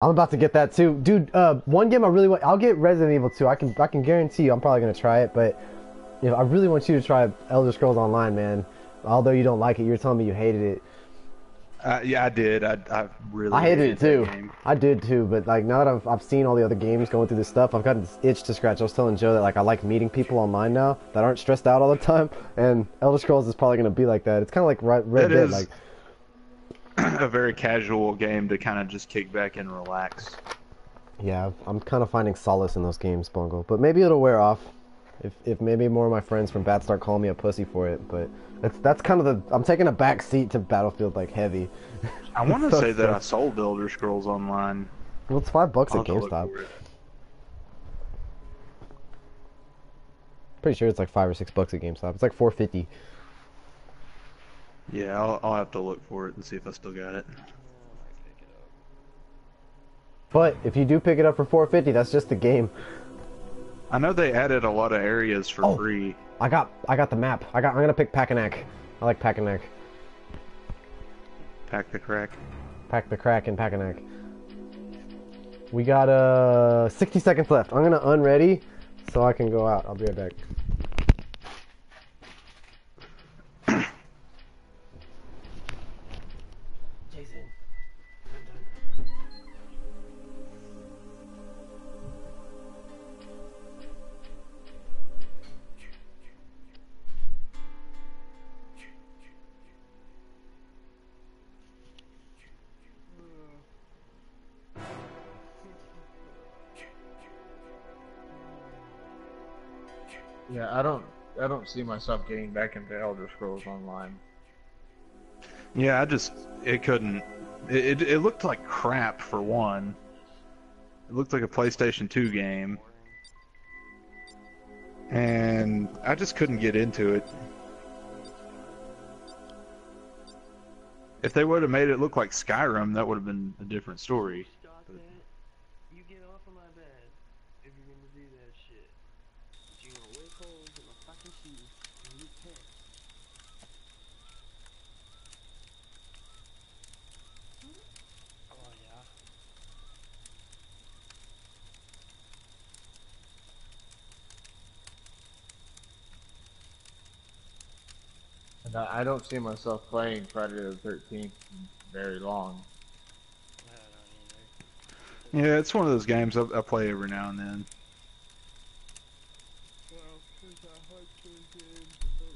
I'm about to get that too, dude. Uh, one game I really want. I'll get Resident Evil 2. I can I can guarantee you. I'm probably gonna try it, but you know, I really want you to try Elder Scrolls Online, man. Although you don't like it, you're telling me you hated it. Uh, yeah, I did. I, I really. I hated it too. I did too, but like now that I've, I've seen all the other games going through this stuff, I've got this itch to scratch. I was telling Joe that like I like meeting people online now that aren't stressed out all the time, and Elder Scrolls is probably gonna be like that. It's kind of like Red, Red Dead, is. like a very casual game to kind of just kick back and relax. yeah, I'm kind of finding solace in those games, Bungle. But maybe it'll wear off. If if maybe more of my friends from Bat start calling me a pussy for it, but that's that's kind of the I'm taking a back seat to Battlefield like heavy. I want to So say that I sold Elder Scrolls Online. Well, it's five bucks I'll at have to look GameStop. Pretty sure it's like five or six bucks at GameStop. It's like four fifty. Yeah, I'll, I'll have to look for it and see if I still got it. But if you do pick it up for four fifty, that's just the game. I know they added a lot of areas for Oh. free. I got I got the map. I got I'm gonna pick Packanack. I like Packanack. Pack the crack. Pack the crack and Packanack. We got uh 60 seconds left. I'm gonna unready so I can go out. I'll be right back. I don't. I don't see myself getting back into Elder Scrolls Online. Yeah, I just it couldn't. It, it it looked like crap for one. It looked like a PlayStation 2 game, and I just couldn't get into it. If they would have made it look like Skyrim, that would have been a different story. Stop that. You get off of my bed if you're gonna do that shit. You gonna lick holes in my fucking shoes and you can't. Oh yeah. And I, don't see myself playing Friday the Thirteenth very long. I don't either. Yeah, it's one of those games I, I play every now and then. I like those games, but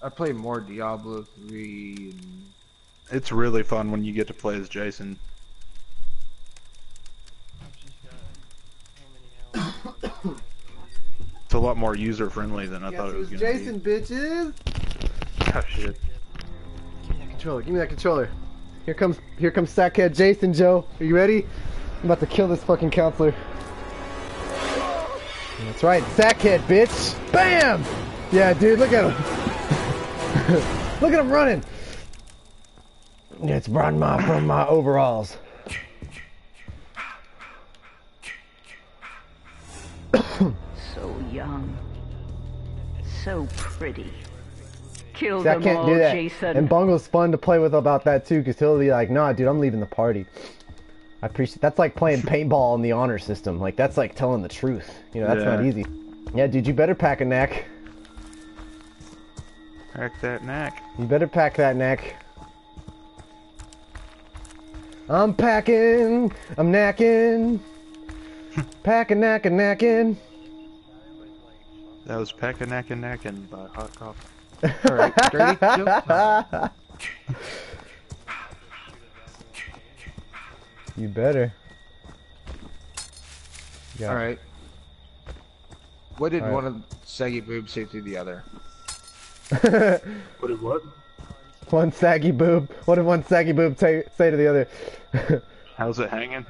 whatever. I play more Diablo three and It's really fun when you get to play as Jason. I've just got how many hours? It's a lot more user friendly than I thought it was going to Jason, bitches. be. Oh shit. Give me that controller. Give me that controller. Here comes here comes Sackhead Jason Joe. Are you ready? I'm about to kill this fucking counselor. That's right, Sackhead, bitch. Bam! Yeah, dude, look at him. look at him running. It's from my from my overalls. So pretty. Kill See, I can't all, do that. Jason. And Bungle's fun to play with about that too, because he'll be like, "Nah, dude, I'm leaving the party." I appreciate. That's like playing paintball in the honor system. Like that's like telling the truth. You know, that's not easy. Yeah, dude, you better pack a neck. Pack that neck. You better pack that neck. I'm packing. I'm knacking. Packing, knacking, knacking. That was Pekka Neckin Neckin by Hot Coffee. all right, ready? Joke. You better. Yeah. All right. What did All right. one of Saggy Boobs say to the other? What did what? One saggy boob. What did one saggy boob say, say to the other? How's it hanging?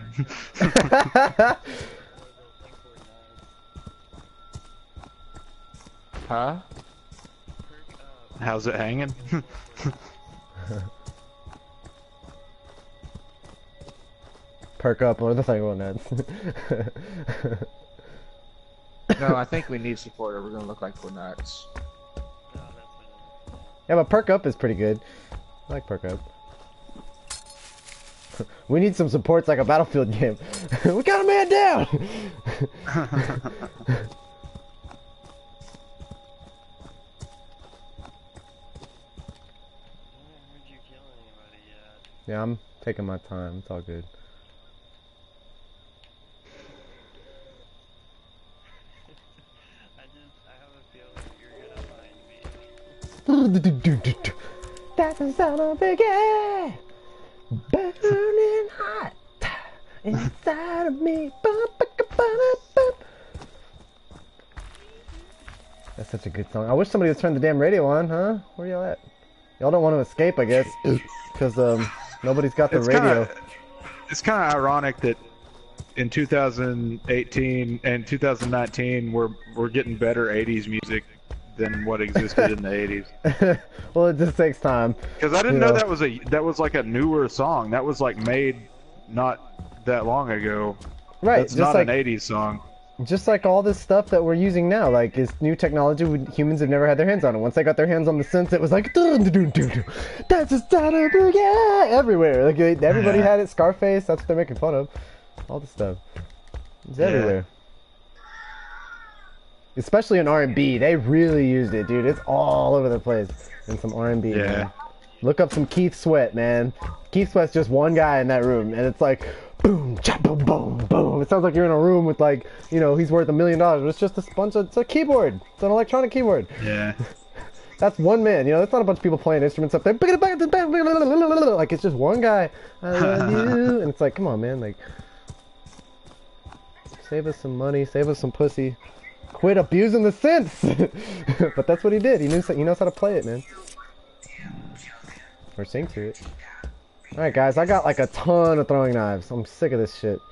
Huh? How's it hanging? Perk up, or the thing on that. No, I think we need support or we're gonna look like we're nuts. No, that's what yeah, but perk up is pretty good. I like perk up. we need some supports like a Battlefield game. we got a man down. Yeah, I'm taking my time. It's all good. I just, I have a feeling you're gonna find me. That's the sound of a burning hot inside of me. That's such a good song. I wish somebody would turn the damn radio on, huh? Where y'all at? Y'all don't want to escape, I guess, because um nobody's got the It's radio. kinda, it's kind of ironic that in 2018 and 2019 we're we're getting better 80s music than what existed in the 80s. well, it just takes time. Because I didn't You know know. that was a that was like a newer song. That was like made not that long ago. Right, It's not like an 80s song. Just like all this stuff that we're using now, like is new technology humans have never had their hands on. And once they got their hands on the synth, it was like dun, dun, dun, dun, dun. that's just yeah everywhere. Like everybody Yeah. had it. Scarface, that's what they're making fun of. All this stuff, it's Yeah. everywhere. Especially in R and B, they really used it, dude. It's all over the place in some R and B. Yeah. Look up some Keith Sweat, man. Keith Sweat's just one guy in that room, and it's like boom, chop, boom, boom, boom. It sounds like you're in a room with like, you know, he's worth a million dollars, but it's just a bunch of, it's a keyboard. It's an electronic keyboard. Yeah. That's one man, you know, that's not a bunch of people playing instruments up there. Like, it's just one guy. I love you. And it's like, come on, man, like, save us some money, save us some pussy. Quit abusing the synths. but that's what he did. He knew, he knows how to play it, man. Or sing to it. Alright, guys, I got like a ton of throwing knives. I'm sick of this shit.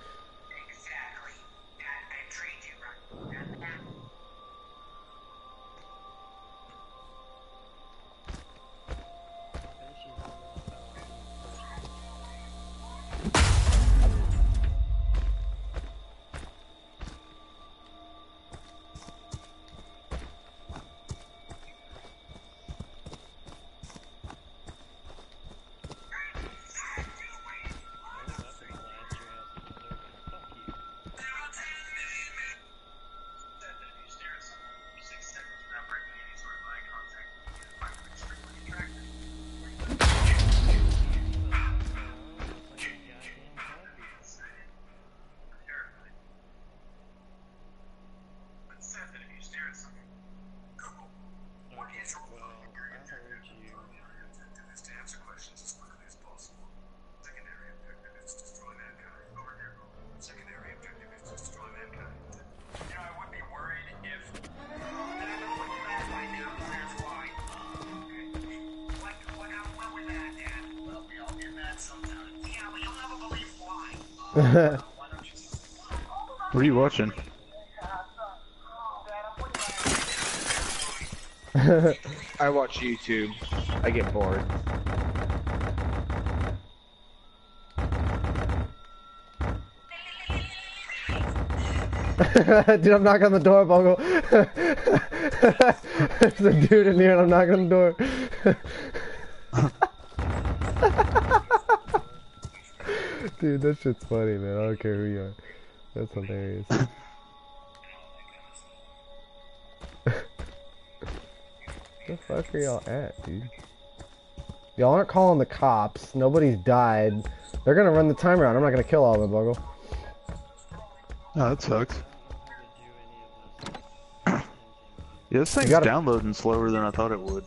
What are you watching? I watch YouTube. I get bored. dude, I'm knocking on the door, Bungle. There's a dude in here and I'm knocking on the door. Dude, that shit's funny, man. I don't care who you are. That's hilarious. the fuck are y'all at, dude? Y'all aren't calling the cops. Nobody's died. They're gonna run the timer out. I'm not gonna kill all of them, Bungle. Oh, that sucks. Yeah, this thing's gotta- downloading slower than I thought it would.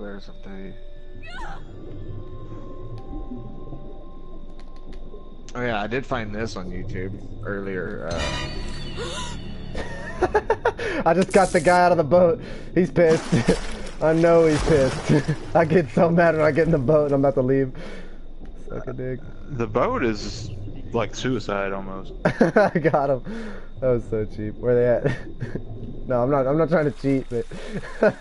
People, I swear something. Oh yeah, I did find this on YouTube earlier. Uh, I just got the guy out of the boat. He's pissed. I know he's pissed. I get so mad when I get in the boat and I'm about to leave. Suck a dick. The boat is like suicide almost. I got him. That was so cheap. Where they at? no, I'm not. I'm not trying to cheat, but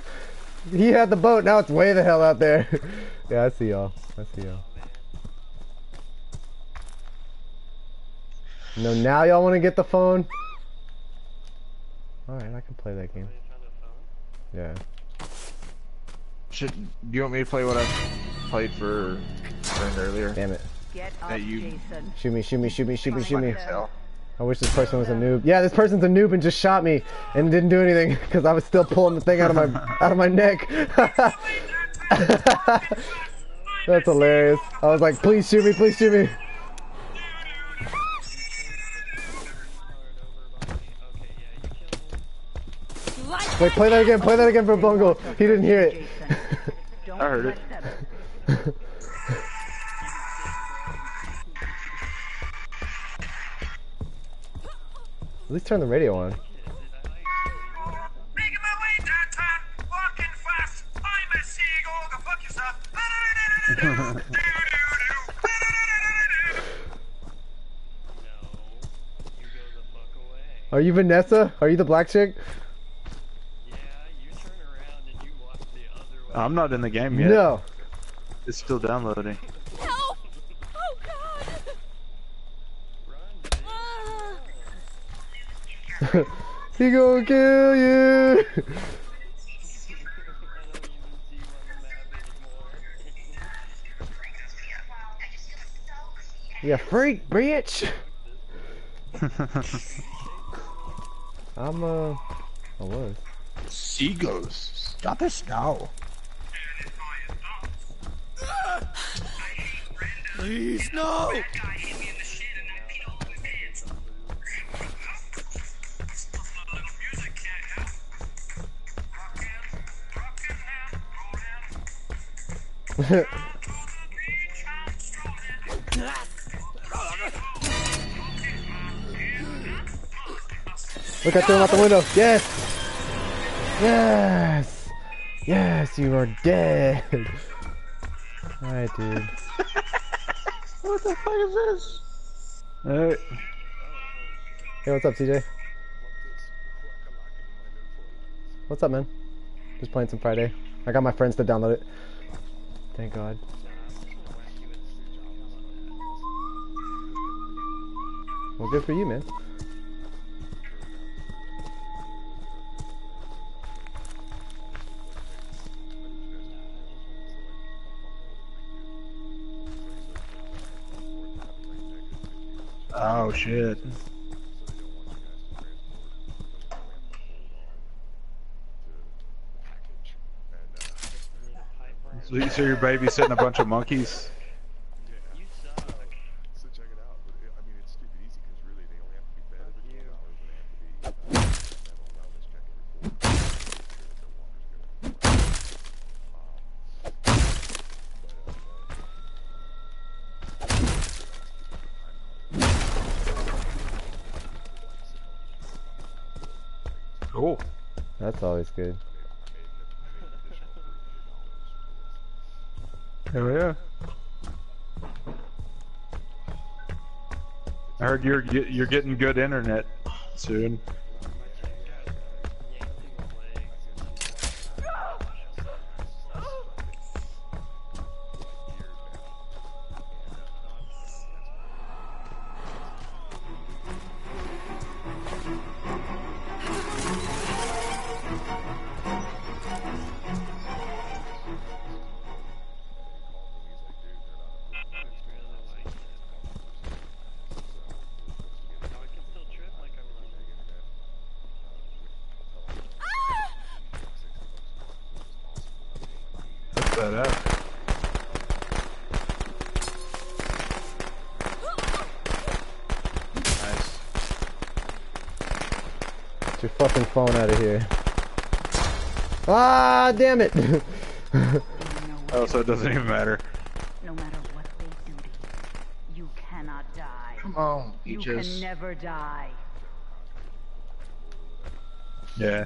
he had the boat. Now it's way the hell out there. yeah, I see y'all. I see y'all. No, now y'all want to get the phone? Alright, I can play that game. Yeah. Should do you want me to play what I played for friend earlier? Damn it. Get up, That you- Jason. Shoot me, shoot me, shoot me, shoot me, shoot me. Hell. I wish this person was a noob. Yeah, this person's a noob and just shot me and didn't do anything because I was still pulling the thing out of my out of my neck. That's hilarious. I was like, please shoot me, please shoot me. Wait, play that again, play that again for Bungle. He didn't hear it. I heard it. At least turn the radio on. Making my way downtown, walking fast. I'm a seagull, go fuck yourself. You go the fuck away. Are you Vanessa? Are you the black chick? Yeah, you turn around and you walk the other way. I'm not in the game yet. No. It's still downloading. Help! Oh God! Run, bitch. Ah. he gonna kill you. I don't even see you on the you freak, bitch. I'm uh, I was. Seagulls. Stop us now. Please no. Look, threw him out the window. Yes. Yes. Yes, you are dead. Alright, dude. What the fuck is this? Alright. Hey, what's up, CJ? What's up, man? Just playing some Friday. I got my friends to download it. Thank God. Well, good for you, man. Oh shit. So, you- so you're babysitting a bunch of monkeys? You suck. So check it out. But it, I mean, it's stupid easy because really they only have to be fed every 12 hours and they have to be uh, mental wellness check every four weeks. to make sure that their water's good. Cool. That's always good. Hell yeah. I heard you're you're getting good internet soon. Ah, damn it! You Oh, so it doesn't even matter. No matter what they do to you, you cannot die. Come on, You Peaches. can never die. Yeah.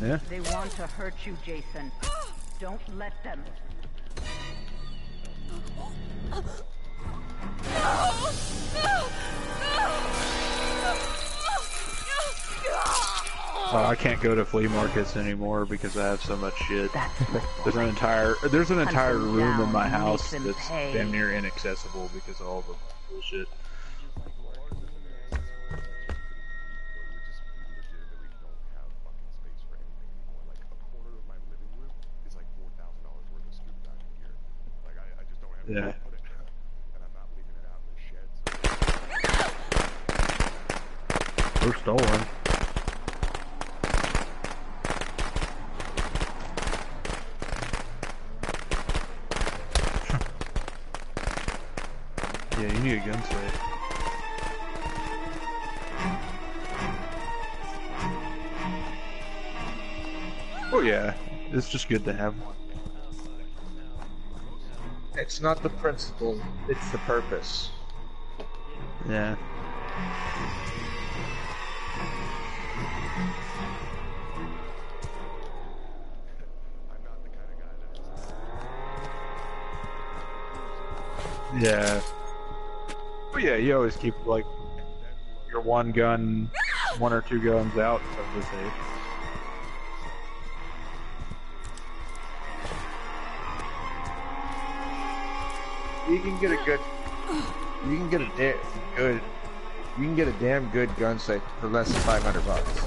Yeah. They want to hurt you, Jason. Don't let them. Oh, I can't go to flea markets anymore because I have so much shit. There's an entire there's an entire room in my house that's damn near inaccessible because of all the bullshit. So Or stolen. yeah, you need a gun safe. Oh yeah, it's just good to have one. It's not the principle, it's the purpose. Yeah. I'm not the kind of guy that has Yeah. But yeah, you always keep like your one gun, one or two guns out of the safe. You can get a good, you can get a da- good, you can get a damn good gun sight for less than 500 bucks.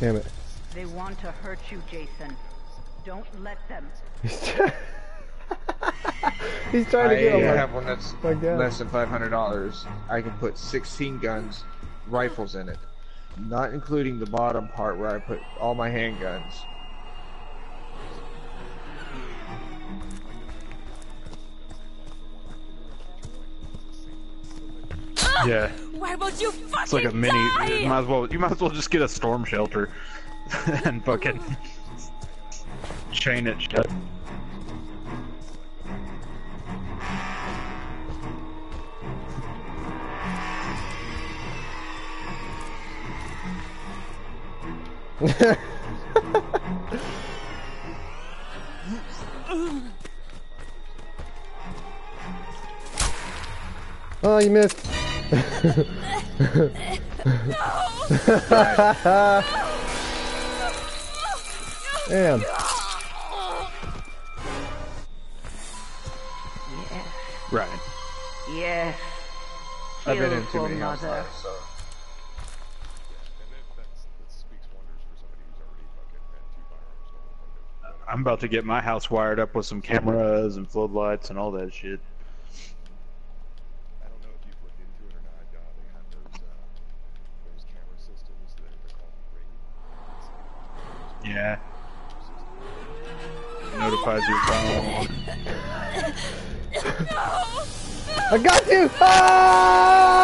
Damn it. They want to hurt you, Jason. Don't let them. He's trying I to get him. have one that's my God. less than $500. I can put 16 guns, rifles in it, not including the bottom part where I put all my handguns. Yeah. Why won't you fucking It's like a mini. die? You might as well. You might as well just get a storm shelter and fucking chain it shut. Oh, you missed. Damn. Yes, Right. yes. I've been in too many house mother. fires, so. And that, that's, that speaks wonders for somebody who's already fucking had two firearms stolen from them. I'm about to get my house wired up with some cameras and floodlights and all that shit. I don't know if you've looked into it or not. Uh, they have those uh, those camera systems that they're called Ring. It's like Yeah. Notifies your phone. I got you! Ah!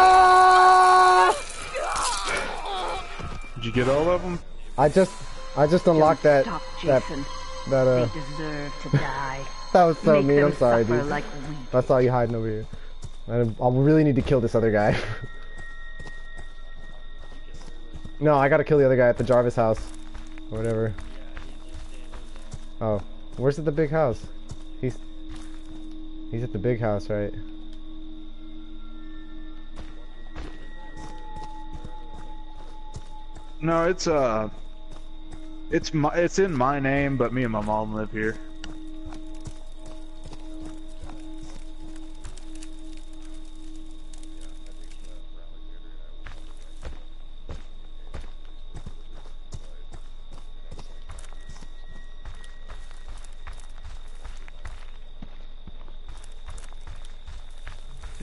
Did you get all of them? I just, I just unlocked that, Stop, that, Jason. that, uh, They deserve to die. that was so Make mean. I'm sorry, dude. like we I saw you hiding over here. I, I really need to kill this other guy. no, I gotta kill the other guy at the Jarvis house. Or whatever. Oh. Where's at the big house? He's... He's at the big house, right? No, it's uh, it's my, it's in my name, but me and my mom live here.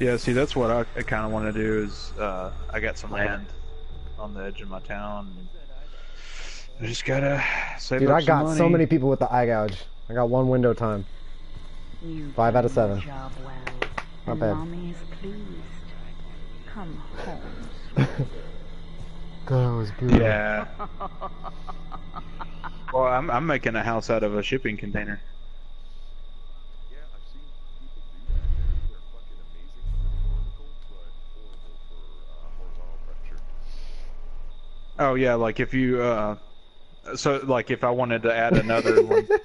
Yeah, see, that's what I, I kind of want to do. Is uh, I got some land on the edge of my town. I just gotta save Dude, up I some got money. so many people with the eye gouge. I got one window time. You Five out of seven. Job well. Not and bad. Mommy is pleased. Come home. God, it was brutal. Yeah. well, I'm I'm making a house out of a shipping container. Oh yeah, like if you uh, so like if I wanted to add another one.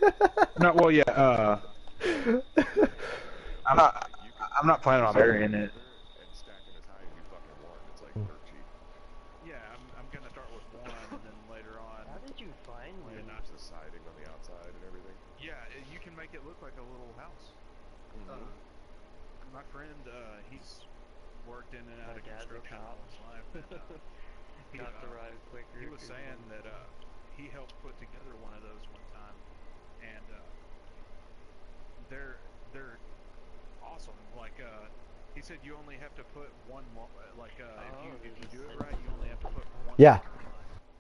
No, well yeah. Uh, I'm not. I'm not planning on burying it. and stack them as high as you fucking want. It's like dirt cheap. Yeah, I'm, I'm gonna start with one, and then later on. How did you find And me? notch the siding on the outside and everything. Yeah, you can make it look like a little house. Uh, my friend, uh, he's worked in and out My of dad's a construction cop. all his life. he, Got to uh, ride quicker. he was 'cause saying that uh, he helped put together one of those one time, and uh, they're they're awesome. Like uh, he said, you only have to put one. Like uh, Oh, if you if you do it right, you only have to put one. Yeah.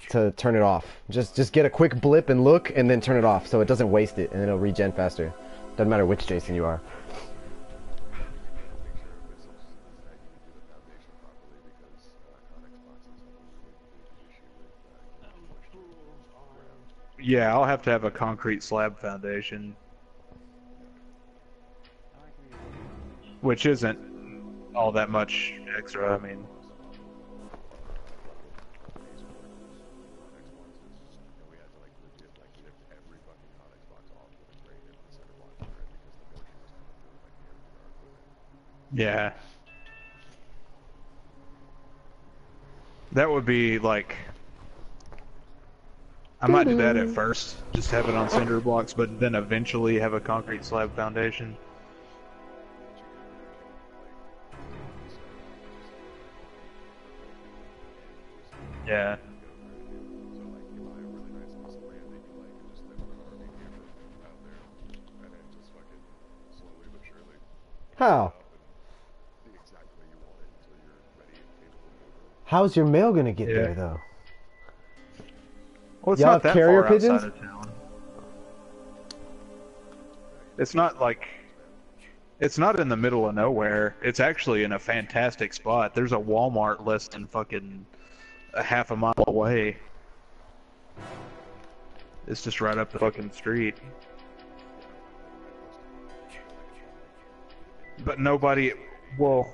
To turn it off. Just just get a quick blip and look, and then turn it off so it doesn't waste it, and it'll regen faster. Doesn't matter which Jason you are. Make sure this is that you can do the foundation properly because uh, Conex boxes have a really big issue with uh, pools on. Yeah, I'll have to have a concrete slab foundation, I like reading. which isn't all that much extra. I mean, yeah. That would be like. I might do that at first, just have it on cinder blocks, but then eventually have a concrete slab foundation. Of moving. How's your mail gonna get Yeah. there though? Well, it's Y'all not that carrier far pigeons? outside of town. It's not like it's not in the middle of nowhere. It's actually in a fantastic spot. There's a Walmart less than fucking a half a mile away. It's just right up the fucking street. But nobody, well,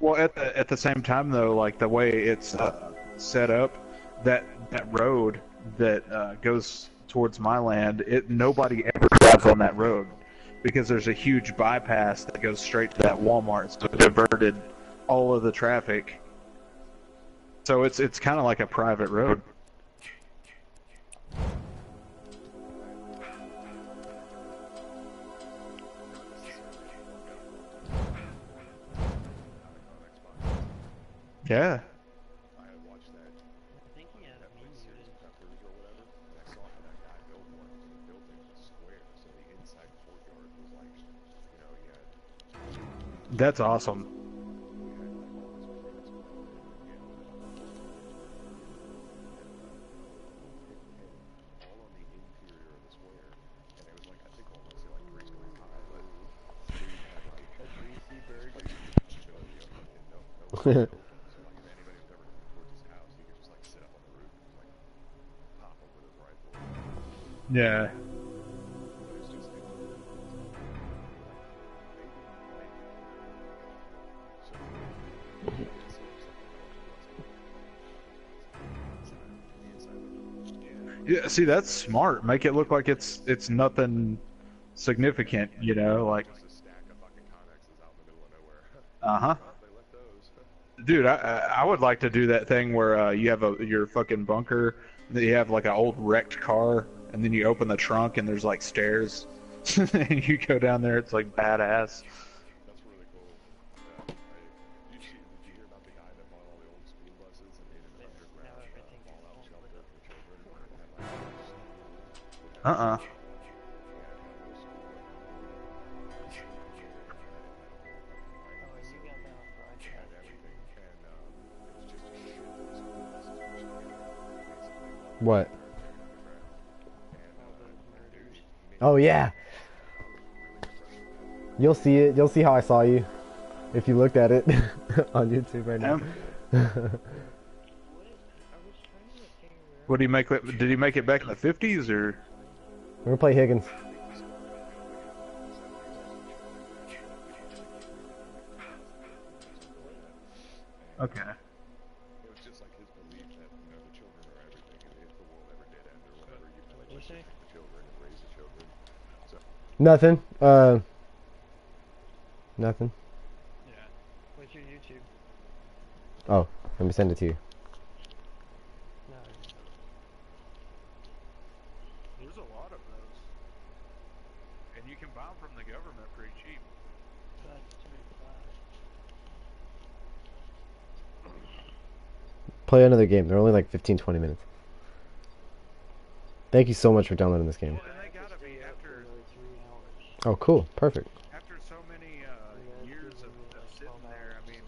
well at the at the same time though, like the way it's uh, set up, that that road that uh, goes towards my land, it nobody ever drives on that road because there's a huge bypass that goes straight to that Walmart, so it diverted all of the traffic. So it's it's kind of like a private road. Yeah. I had it's Yeah, see that's smart. Make it look like it's it's nothing significant, you know, like just a Dude, I I would like to do that thing where uh, you have a your fucking bunker that you have like an old wrecked car and then you open the trunk and there's like stairs. And you go down there it's like badass. That's What? Underground. And dude, he made Oh yeah. You'll see it. You'll see how I saw you if you looked at it on YouTube right now. What? do was trying to figure out. What did he make did he make it back in the 50s or We're gonna play Higgins. Okay. Nothing. Uh. Nothing. Yeah. What's your YouTube? Oh, let me send it to you. No. There's a lot of those, and you can buy them from the government pretty cheap. That's three five. Play another game. They're only like 15, 20 minutes. Thank you so much for downloading this game. Well, and they gotta be after Nearly three hours. Oh, cool. Perfect. after so many uh, years of, of sitting there. I mean,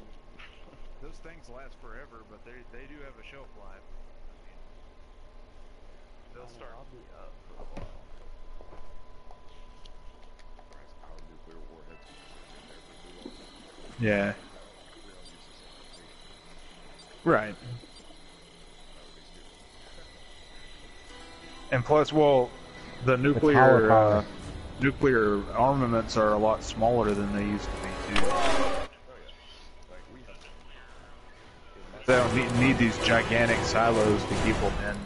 those things last forever, but they they do have a shelf life. I mean, they'll start. I'll be up for a while. Christ, our nuclear warheads have been there for too long. Yeah. We don't use this application. Right. And plus, well, the nuclear power. uh, nuclear armaments are a lot smaller than they used to be too. They don't need, need these gigantic silos to keep them in.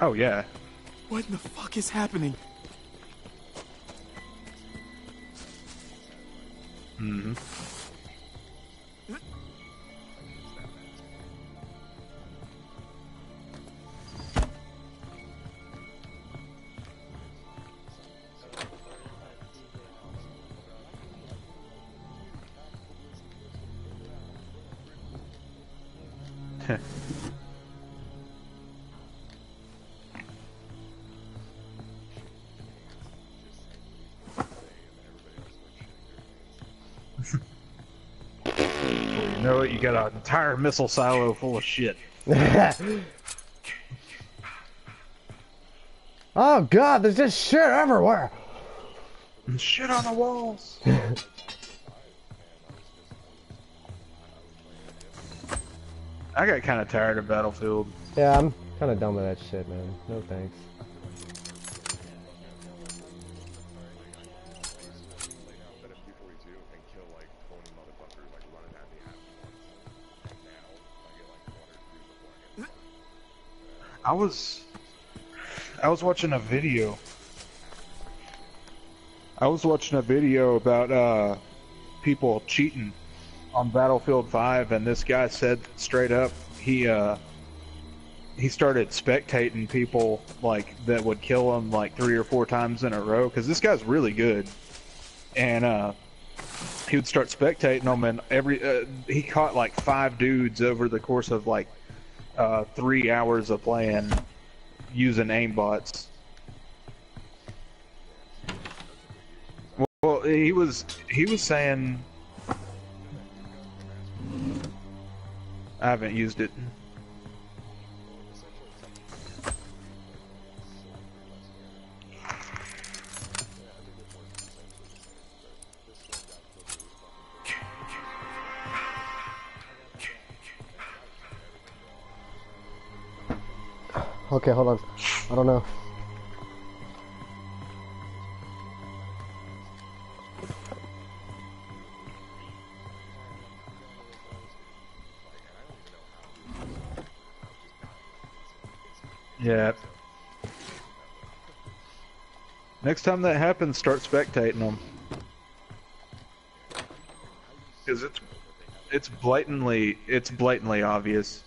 Oh yeah. What in the fuck is happening? hmm got an entire missile silo full of shit. oh god, there's just shit everywhere. Shit on the walls. I got kind of tired of Battlefield. Yeah, I'm kind of done with that shit, man. No thanks. I was, I was watching a video. I was watching a video about uh, people cheating on Battlefield 5, and this guy said straight up he uh, he started spectating people like that would kill him like three or four times in a row because this guy's really good, and uh, he would start spectating them, and every uh, he caught like five dudes over the course of like uh, three hours of playing using aimbots. Well, he was he was saying I haven't used it. Okay, hold on. I don't know. Yeah. Next time that happens, start spectating them. Because it's it's blatantly it's blatantly obvious.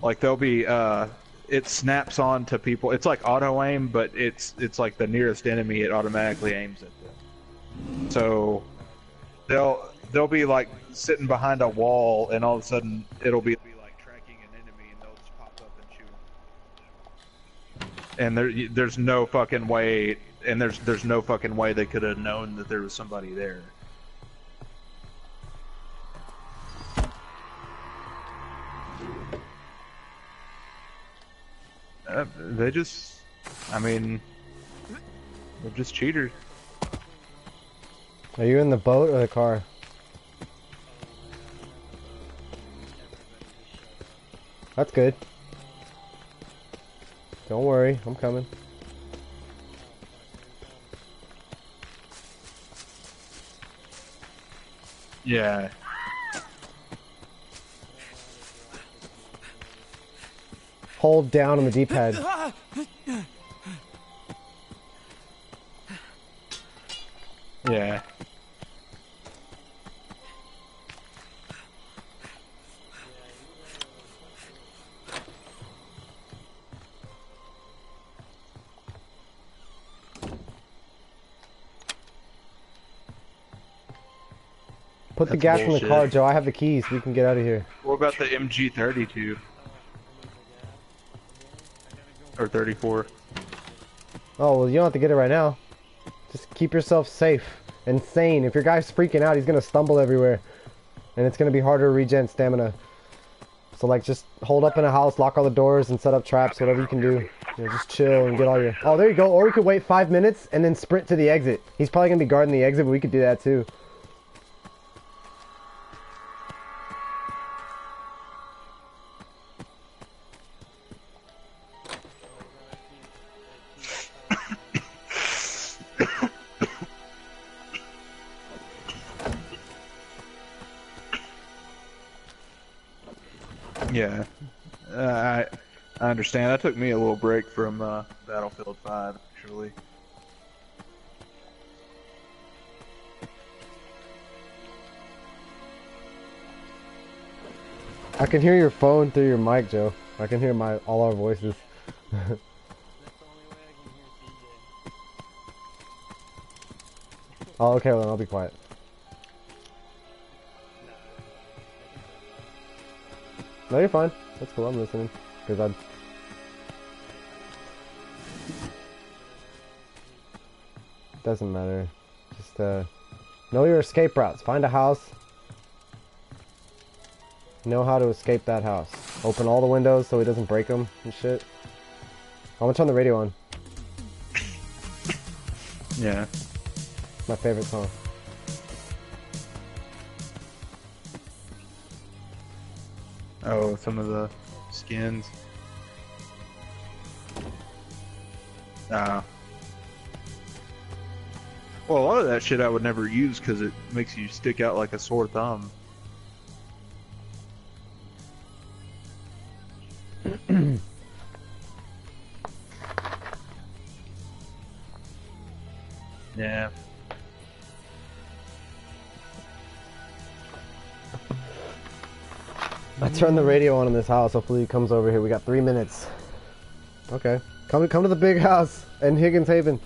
Like they'll be uh, it snaps on to people. It's like auto aim, but it's it's like the nearest enemy. It automatically aims at them. So they'll they'll be like sitting behind a wall, and all of a sudden it'll be, be like tracking an enemy, and they'll just pop up and shoot and there there's no fucking way and there's there's no fucking way they could have known that there was somebody there. Uh, they just, I mean, they're just cheaters. Are you in the boat or the car? That's good. Don't worry, I'm coming. Yeah. Hold down on the D-pad. Yeah. Put the That's gas in the car, Joe. I have the keys. We can get out of here. What about the MG32? Or 34? Oh well, you don't have to get it right now. Just keep yourself safe and sane. If your guy's freaking out, he's gonna stumble everywhere, and it's gonna be harder to regen stamina. So like, just hold up in a house, lock all the doors, and set up traps. Whatever you can do. You know, just chill and get all your. Oh, there you go. Or we could wait five minutes and then sprint to the exit. He's probably gonna be guarding the exit, but we could do that too. Understand. That took me a little break from uh, Battlefield 5, actually. I can hear your phone through your mic, Joe. I can hear my all our voices. Oh, okay. Well, then I'll be quiet. No, you're fine. That's cool. I'm listening. Cause I'm. Doesn't matter. Just uh, know your escape routes. Find a house. Know how to escape that house. Open all the windows so he doesn't break them and shit. I'm gonna turn the radio on. Yeah. My favorite song. Oh, some of the skins. Ah. Well, a lot of that shit I would never use because it makes you stick out like a sore thumb. yeah. I turned the radio on in this house. Hopefully he comes over here. We got three minutes. Okay. Come come to the big house in Higgins Haven.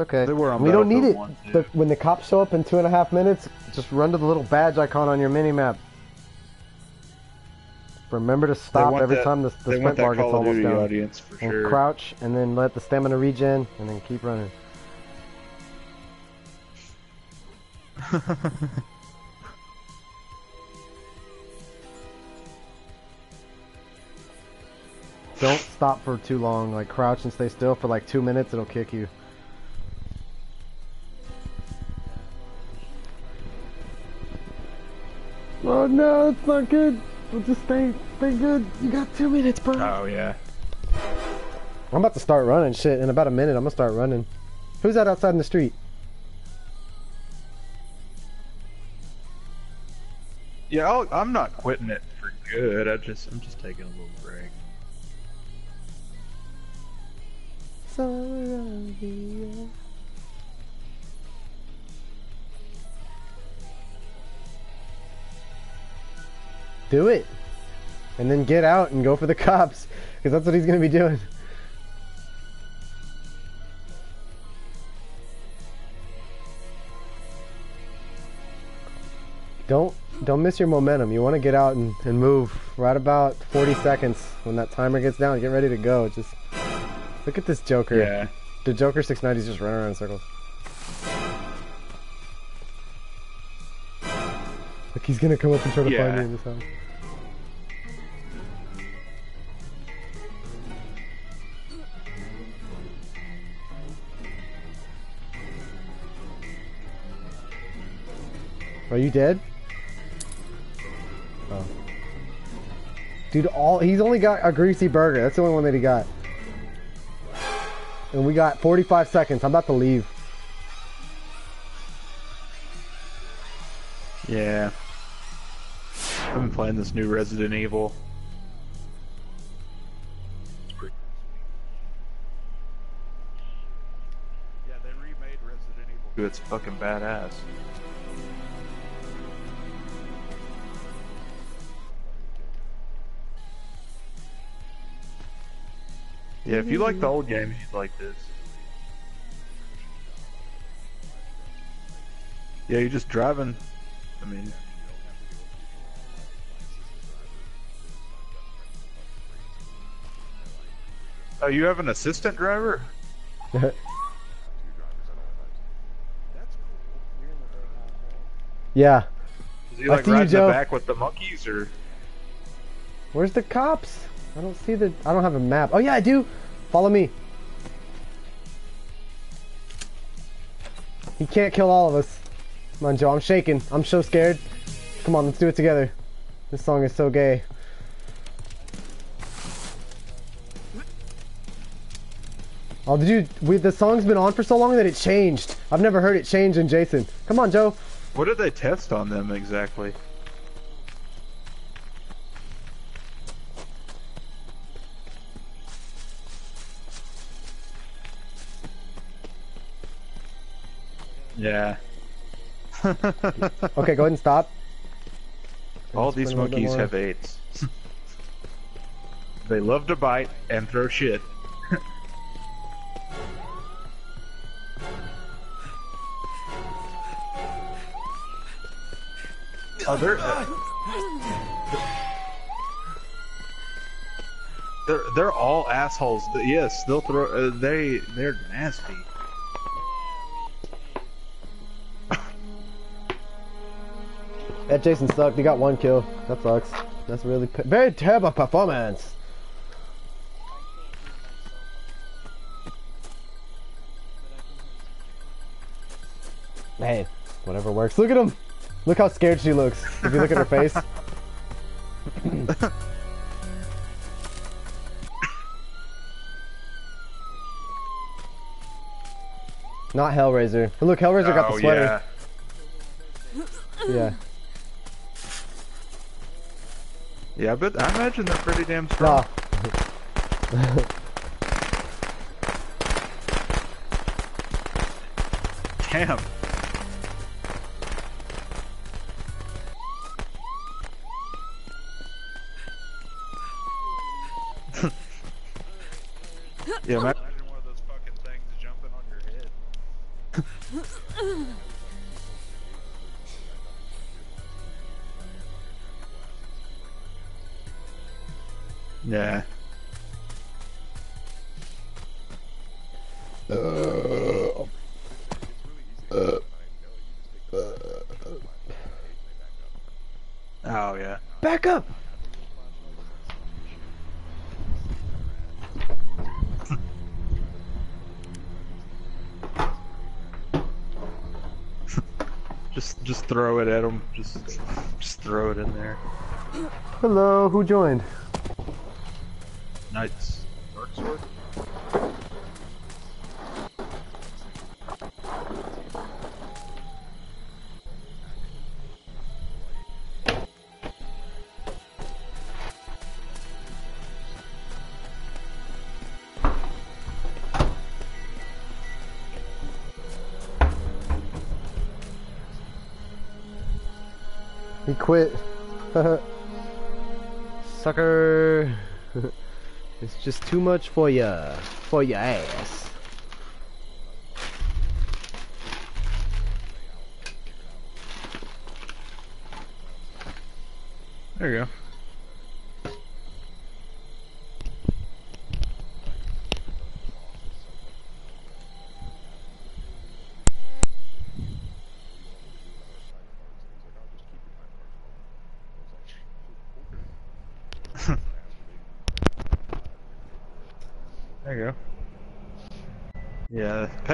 Okay. They were on we don't need it. 1, The, when the cops show up in two and a half minutes, just run to the little badge icon on your mini map. Remember to stop every that- time the, the sprint bar gets almost down. audience and sure. crouch, and then let the stamina regen, and then keep running. Don't stop for too long. Like crouch and stay still for like two minutes. It'll kick you. Oh no, it's not good. Well, just stay, stay good. You got two minutes, bro. Oh yeah. I'm about to start running. Shit, in about a minute, I'm gonna start running. Who's that outside in the street? Yeah, I'll, I'm not quitting it for good. I just I'm just taking a little break. Do it, and then get out and go for the cops, because that's what he's gonna be doing. Don't don't miss your momentum. You want to get out and, and move right about 40 seconds when that timer gets down. Get ready to go. Just look at this Joker. Yeah. The Joker 690 is just running around in circles. Like he's gonna come up and try to Yeah. find me in this house. Are you dead? Oh. Dude, all he's only got a greasy burger. That's the only one that he got. and we got 45 seconds. I'm about to leave. Yeah. I've been playing this new Resident Evil. Pretty- Yeah, they remade Resident Evil 2. It's fucking badass. Yeah, if you like the old games, you'd like this. Yeah, you're just driving. I mean, oh, you have an assistant driver? yeah. Is he like you, riding Joe. the back with the monkeys, or? Where's the cops? I don't see the. I don't have a map. Oh yeah, I do. Follow me. He can't kill all of us. Come on, Joe. I'm shaking. I'm so scared. Come on, let's do it together. This song is so gay. Oh, you? We, the song's been on for so long that it changed. I've never heard it change in Jason. Come on, Joe. What did they test on them exactly? Yeah. Okay, go ahead and stop. All these spin a little bit monkeys have AIDS. they love to bite and throw shit. Oh, they're, they're they're all assholes. Yes, they'll throw. Uh, they they're nasty. That Jason sucked. He got one kill. That sucks. That's really very terrible performance. Hey, whatever works. Look at him. Look how scared she looks. If you look at her face. Not Hellraiser. Look, Hellraiser got the Oh, sweater. yeah. Yeah. Yeah, but I imagine they're pretty damn strong. Ah. Damn. Yeah, imagine one of those fucking things jumping on your head. Yeah. Oh yeah. Back up. Just just throw it at them. Just just throw it in there. Hello, who joined? Knights. Quit. Sucker. it's just too much for ya. For your ass.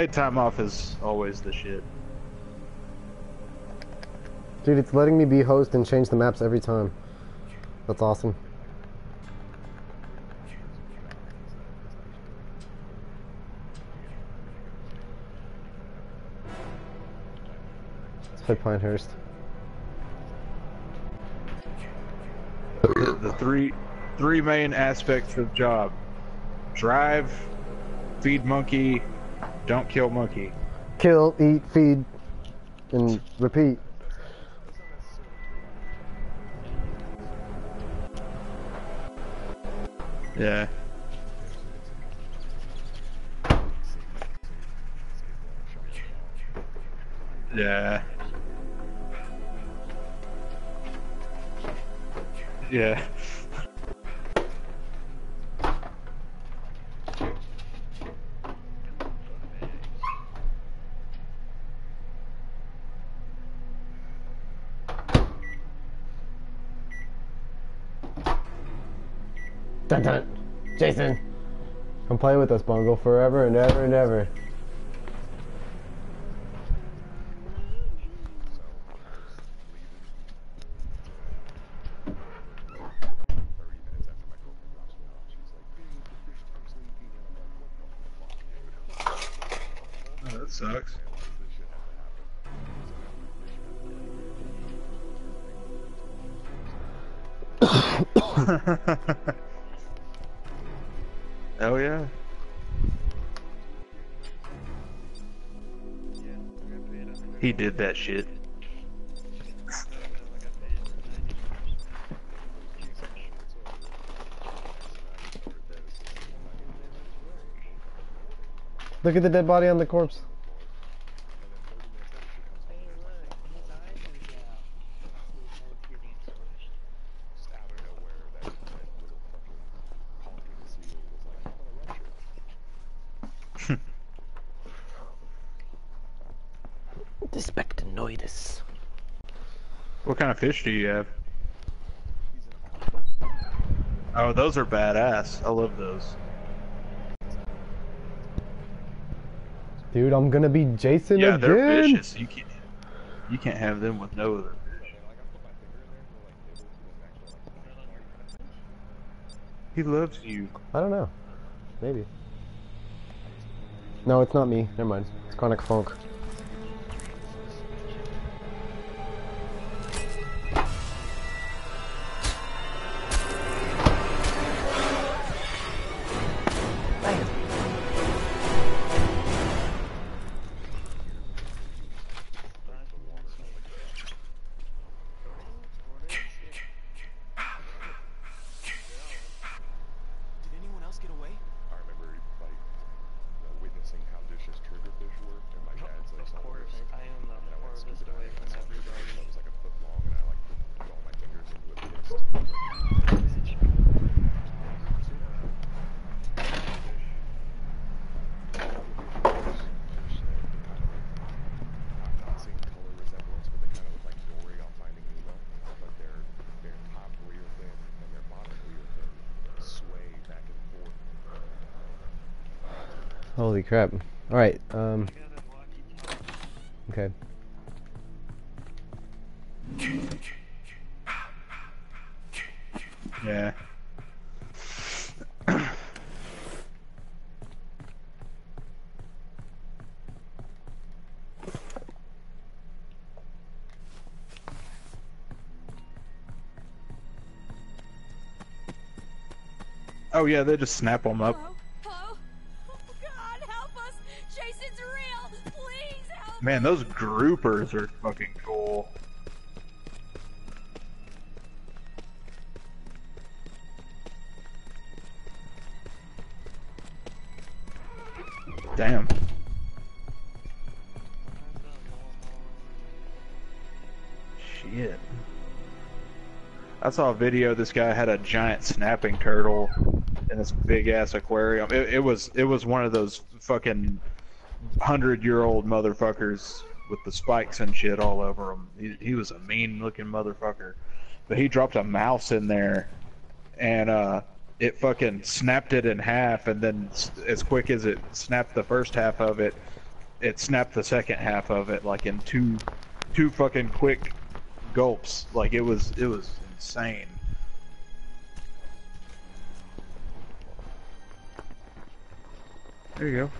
paid time off is always the shit. Dude, it's letting me be host and change the maps every time. That's awesome. Let's play Pinehurst. The three three main aspects of job. Drive, feed monkey, don't kill monkey. Kill, eat, feed, and repeat. Yeah. Yeah. Yeah. Dun dun. Jason. Come play with us, Bungle, forever and ever and ever. Did that shit. Look at the dead body on the corpse. Just out of nowhere, that, that little fucking honking seal was like, "I'm gonna rupture." Dyspectinoidus. What kind of fish do you have? Oh, those are badass. I love those. Dude, I'm gonna be Jason yeah, they're again. vicious. You can't you can't have them with no other fish. He loves you. I don't know. Maybe. No, it's not me. Never mind. It's Chronic Funk. Holy crap. Alright, um. Okay. Yeah. Oh yeah, they just snap them up. Man, those groupers are fucking cool. Damn. Shit. I saw a video. This guy had a giant snapping turtle in this big ass aquarium. It, it was it was one of those fucking hundred year old motherfuckers with the spikes and shit all over him. He, he was a mean looking motherfucker, but he dropped a mouse in there, and uh, it fucking snapped it in half, and then as quick as it snapped the first half of it, it snapped the second half of it like in two two fucking quick gulps. Like it was it was insane. There you go.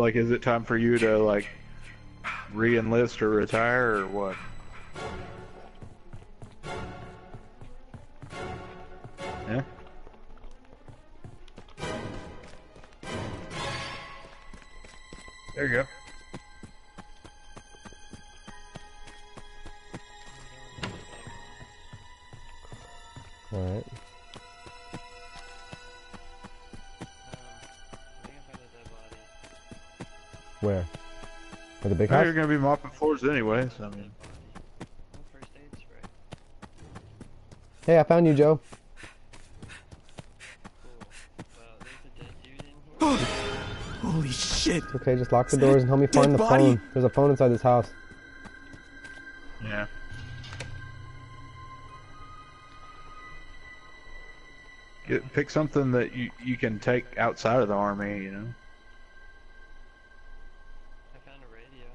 Like, is it time for you to like re-enlist or retire or what? Yeah. There you go. Alright. Where? The big house? you're gonna be mopping floors anyways. I mean, Hey, I found you, Joe. Holy shit! Okay, just lock the doors and help me find the body? phone. There's a phone inside this house. yeah. Get, pick something that you you can take outside of the army. You know. I found a radio.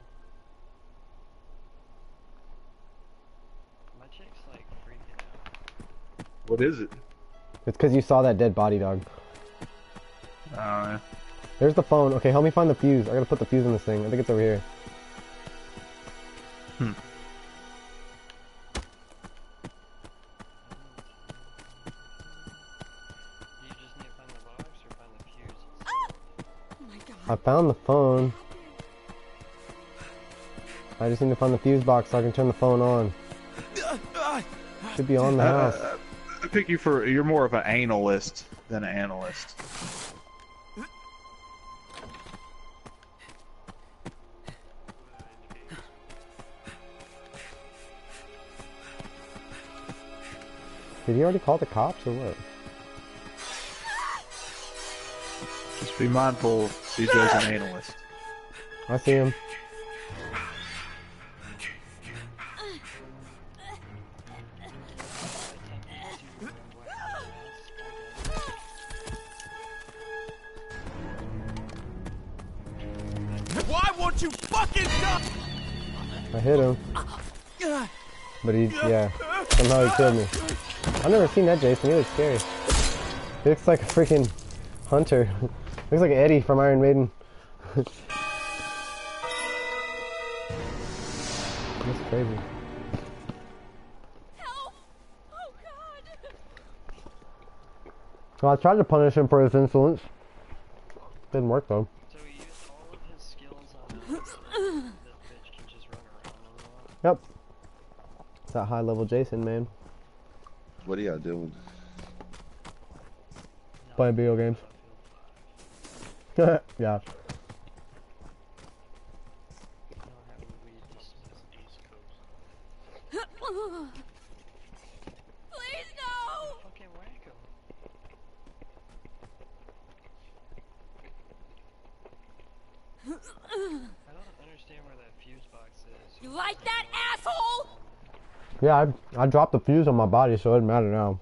My chick's like freaking out. What is it? It's because you saw that dead body, dog. Oh, yeah. There's the phone. Okay, help me find the fuse. I gotta put the fuse in this thing. I think it's over here. Hmm. Do you just need to find the box or find the fuse? Oh my god. I found the phone. I just need to find the fuse box so I can turn the phone on. Should be on the Uh, house. Pick you for you're more of an analyst than an analyst. Did he already call the cops or what? Just be mindful, CJ's an analyst. I see him. He, yeah, somehow he killed me. I've never seen that Jason. He looks scary. He looks like a freaking hunter. looks like Eddie from Iron Maiden. That's crazy. Help! Oh god! Well, I tried to punish him for his insolence. Didn't work though. So he used all of his skills on us. this bitch can just run around on the Yep. That high level Jason, man. What are y'all doing? Playing video games. yeah. Please no! Fucking whack him. I don't understand where that fuse box is. You like that, asshole? Yeah, I, dropped the fuse on my body, so it doesn't matter now.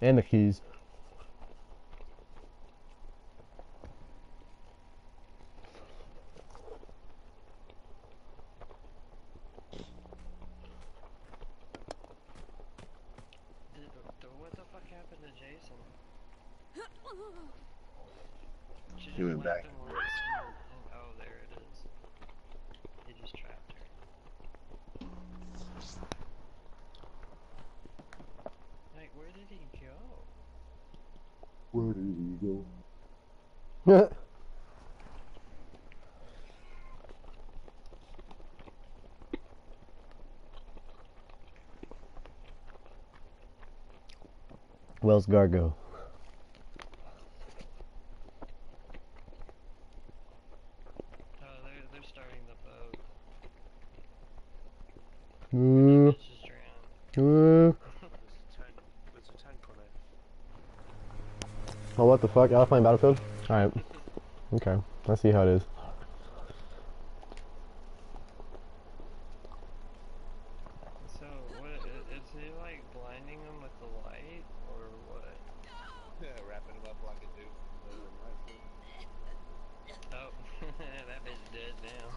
And the keys. Did, the, what the fuck happened to Jason? She He went just back. left him where it's in- in- oh, there it is. He just trapped her. Like, where did he go? Where did he go? Wells Gargo. Oh, they're, they're starting the boat. Ooh. It's just drowned. Ooh. There's a tank on it. Oh, what the fuck? Y'all playing Battlefield? Alright. Okay. Let's see how it is. So, what, i- is he like blinding them with the light, or what? Yeah, wrapping him up like a dude. Oh, that bitch dead now.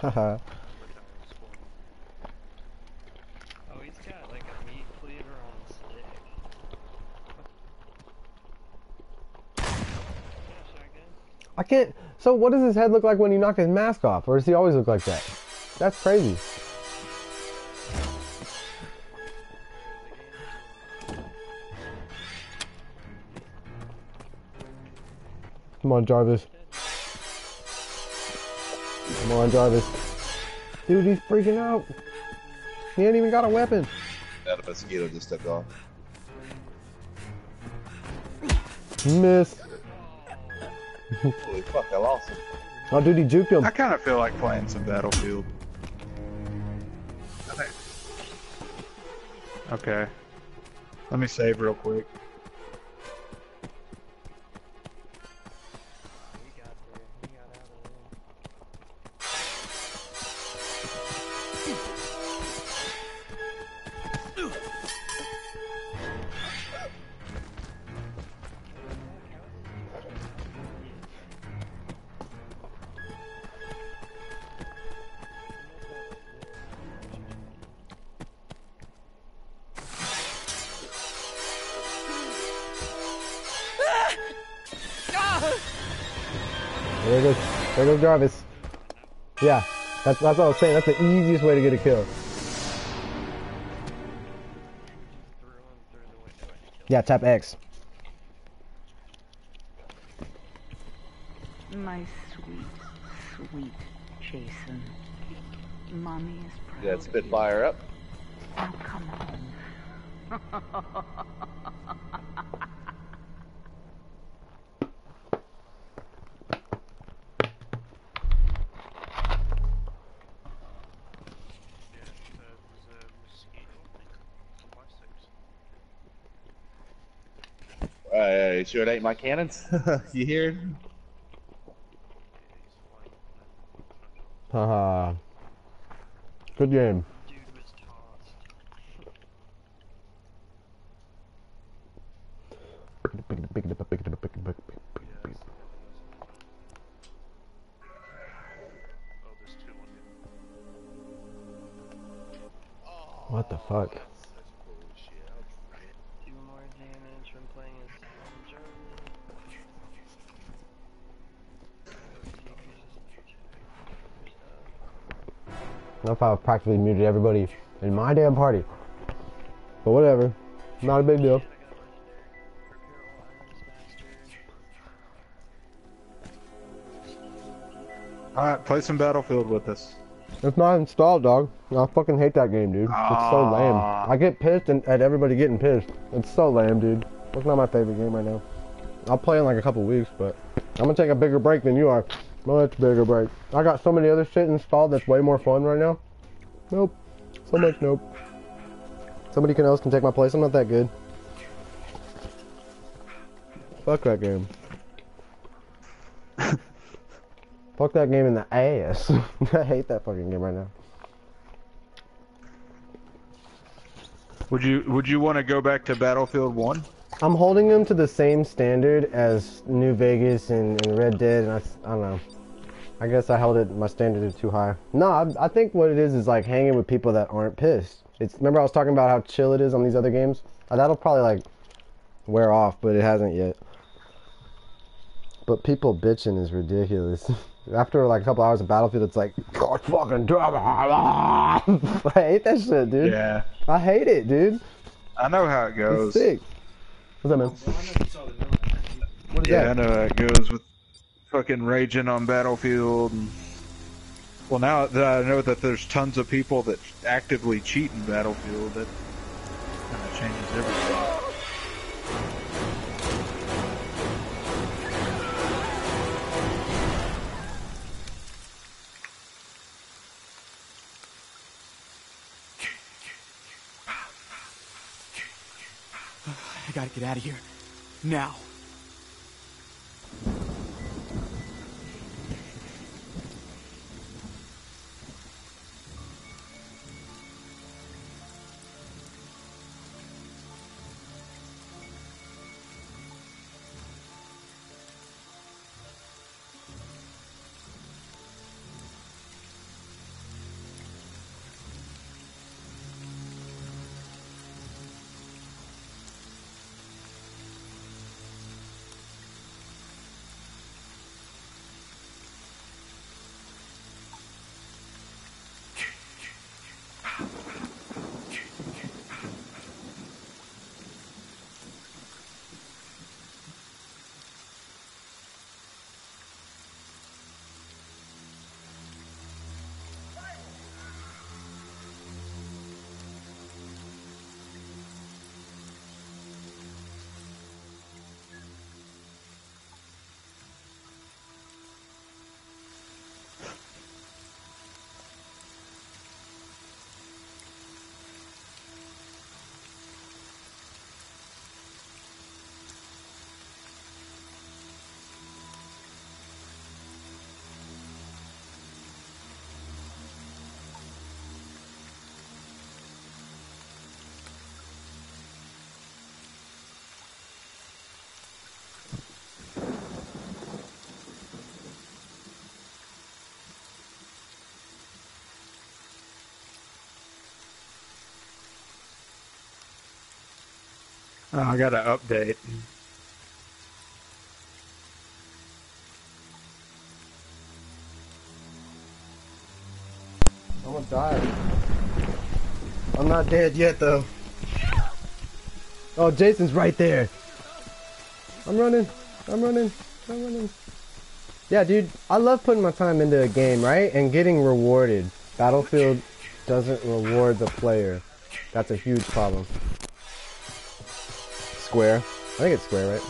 Haha. Oh, he's got like a meat cleaver on a stick. I can't. So what does his head look like when you knock his mask off, or does he always look like that? That's crazy. Come on, Jarvis. Come on, Jarvis. Dude, he's freaking out. He ain't even got a weapon. The mosquito just took off. Miss. Holy fuck, I lost him. Oh, dude, he juked him. I kind of feel like playing some Battlefield. Okay. Let me save real quick. Goes, Jarvis. Yeah, that's, that's what I was saying. That's the easiest way to get a kill. Threw him through the window and he killed Yeah, tap X. My sweet, sweet Jason. Mommy is proud. Yeah, of you. Spitfire up. Now come home. Yeah, that was a mosquito. Some plastics. Uh, sure it ain't my cannons? you hear? Yeah. Haha. Good game. If I've practically muted everybody in my damn party. But whatever. Not a big deal. Alright, play some Battlefield with us. It's not installed, dog. I fucking hate that game, dude. It's so lame. I get pissed and, at everybody getting pissed. It's so lame, dude. It's not my favorite game right now. I'll play in like a couple weeks, but I'm gonna take a bigger break than you are. Much bigger break. I got so many other shit installed that's way more fun right now. Nope. So much nope. Somebody can else can take my place. I'm not that good. Fuck that game. Fuck that game in the ass. I hate that fucking game right now. Would you Would you want to go back to Battlefield One? I'm holding them to the same standard as New Vegas and, and Red Dead, and I, I don't know. I guess I held it, my standard is too high. No, I, I think what it is is like hanging with people that aren't pissed. It's Remember I was talking about how chill it is on these other games? Uh, that'll probably like wear off, but it hasn't yet. But people bitching is ridiculous. After like a couple hours of Battlefield, it's like, God fucking damn it. I hate that shit, dude. Yeah, I hate it, dude. I know how it It's goes. sick. What's that, man? What is Yeah, I that? know how it goes with fucking raging on Battlefield. Well, now that I know that there's tons of people that actively cheat in Battlefield, that kind of changes everything. I gotta get out of here. Now. Oh, I got to update. I'm gonna die. I'm not dead yet though. Oh, Jason's right there. I'm running. I'm running. I'm running. Yeah, dude, I love putting my time into a game, right? And getting rewarded. Battlefield doesn't reward the player. That's a huge problem. Square. I think it's square, right?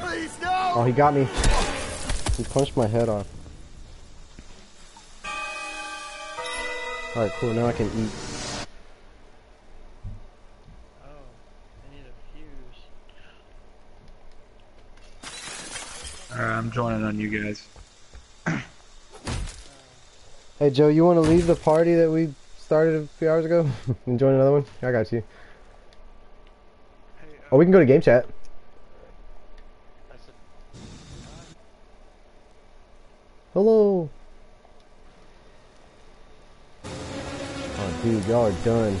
Please, no! Oh, he got me. He punched my head off. Alright, cool. Now I can eat. Oh, I need a fuse. Alright, I'm joining on you guys. Hey, Joe, you want to leave the party that we started a few hours ago and join another one? I got you. Uh, oh, we can go to game chat. Hello. Oh, dude, y'all are done.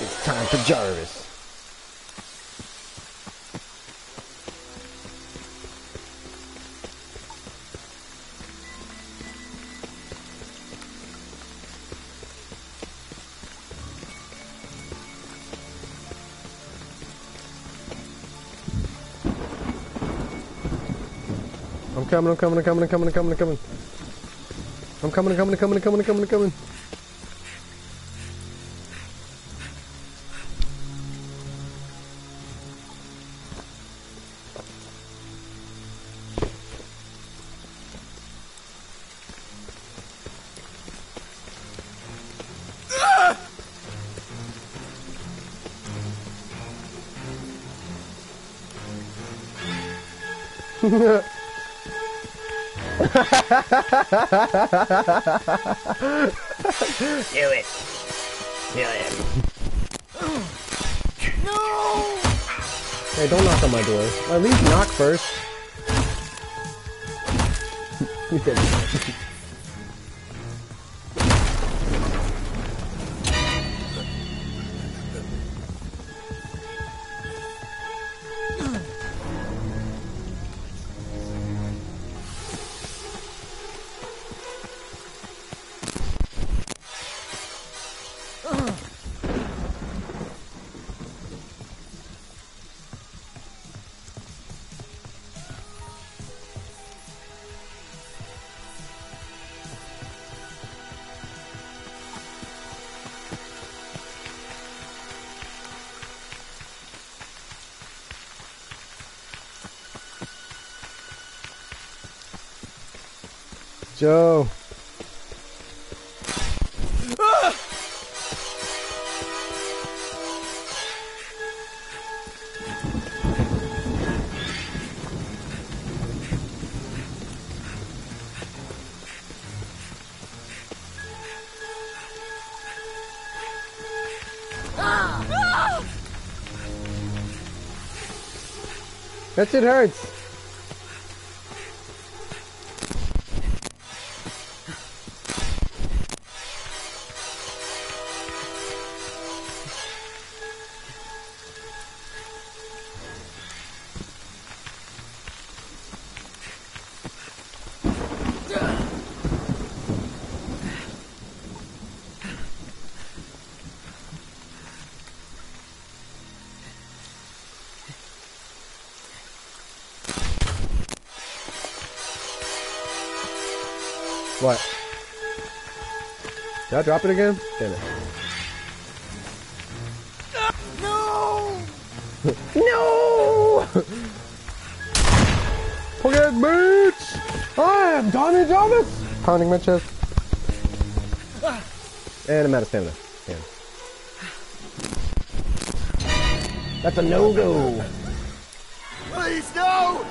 It's time for Jarvis. I'm coming, I'm coming, I'm coming, I'm coming, I'm coming, I'm coming. I'm coming, I'm coming, I'm coming, I'm coming, I'm coming, I'm coming. Do it. Do it. No! Hey, don't knock on my door. At least knock first. You did. That shit hurts. What? Did I drop it again? Damn it. No! no! Forget bitch! I am Donnie Jarvis! Pounding my chest. And I'm out of stamina. Damn. That's a no-go. Please, no!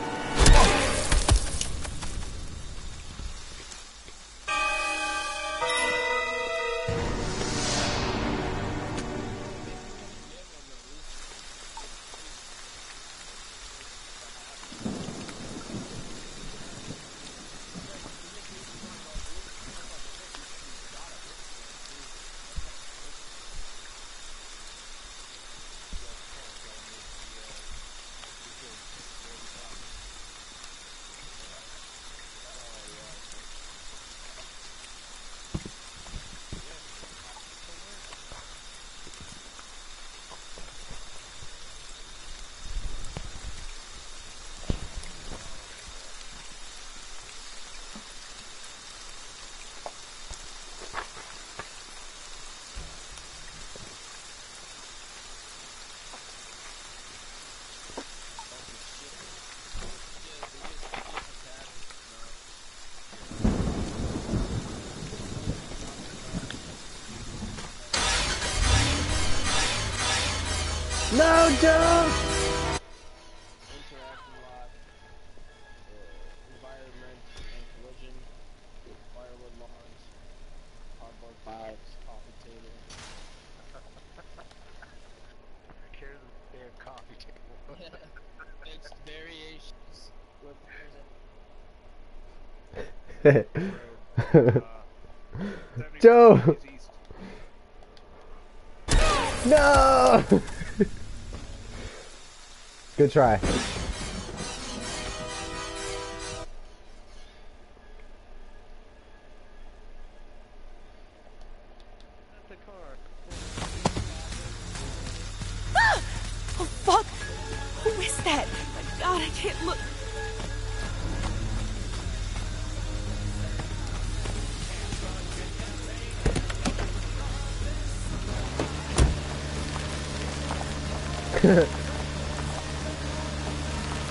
Joe! No! Good try.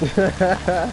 Ha ha ha.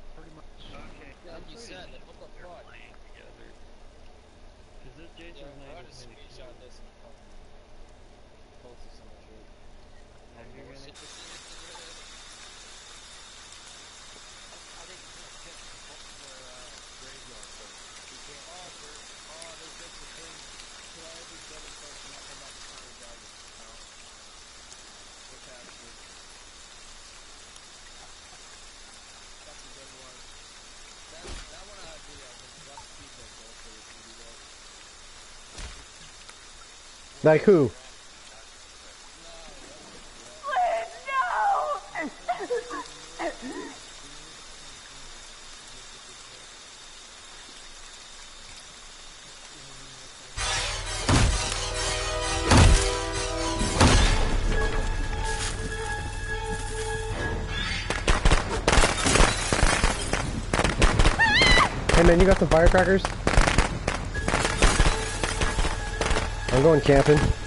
Like who? hey man, you got some firecrackers? going camping?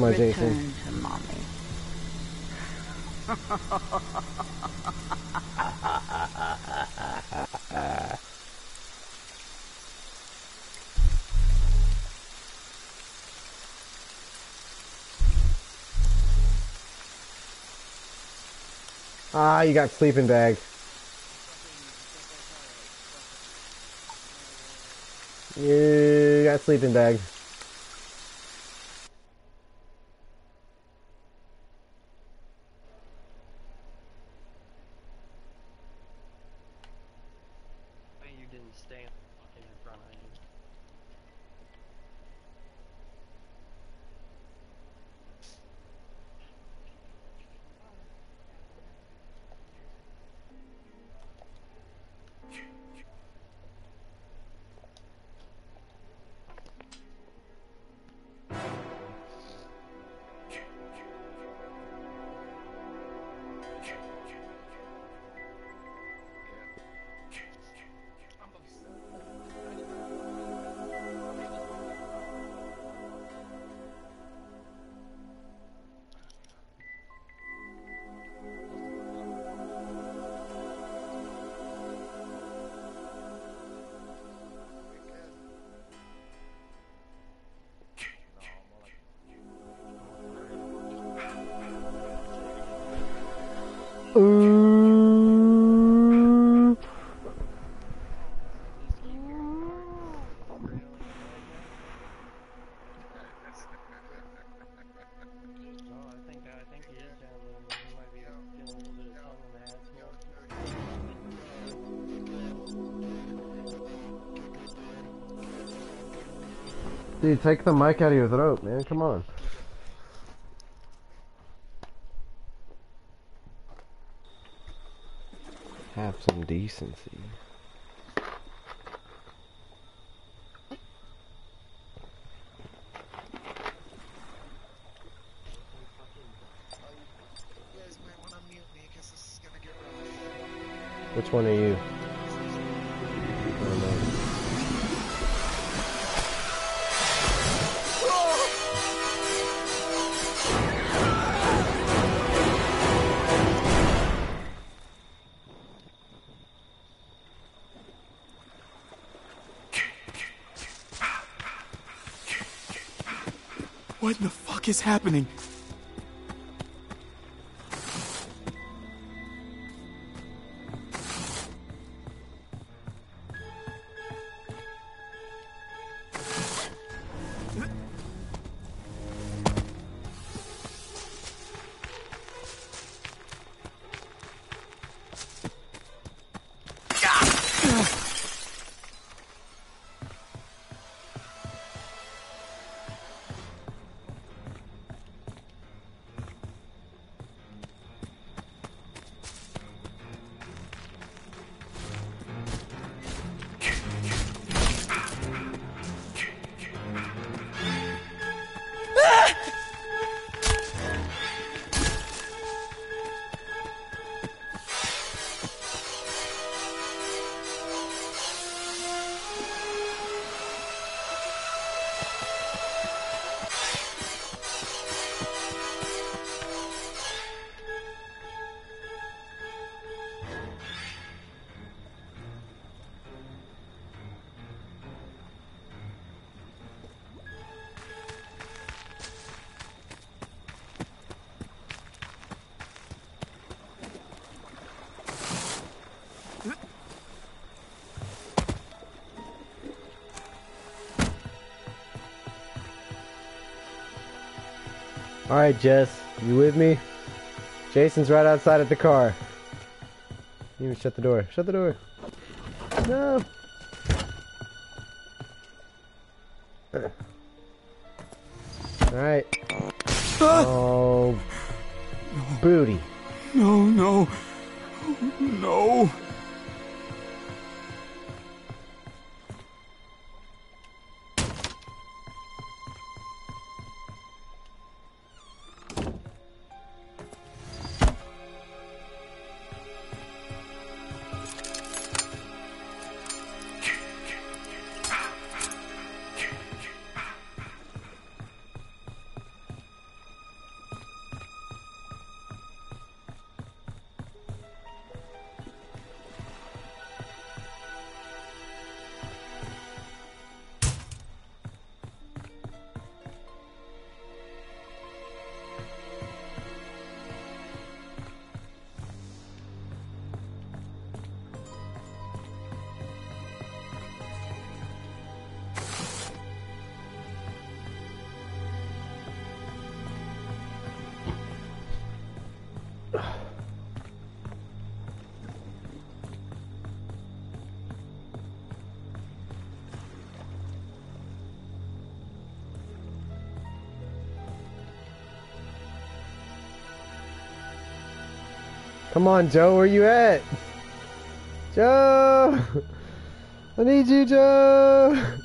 my Jason. To mommy. ah, you got sleeping bag. You got sleeping bag. Dude, take the mic out of your throat, man. Come on. Have some decency. You guys might want to mute me because this is gonna get rough. Which one are you? What the fuck is happening? Alright, Jess. You with me? Jason's right outside at the car. You even shut the door. Shut the door. No. Come on, Joe. Where you at? Joe! I need you, Joe!